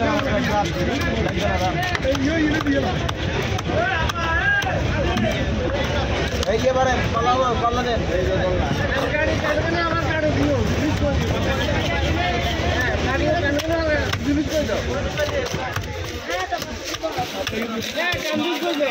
এই যে বারে পালাবো পাল্লা দেন এই যে বললা গাড়ি কাটবে না আমার গাড়ি দিও জিনিস করে দিও হ্যাঁ গাড়ি কাটবে না জিনিস করে দাও হ্যাঁ তো হ্যাঁ জিনিস করে দাও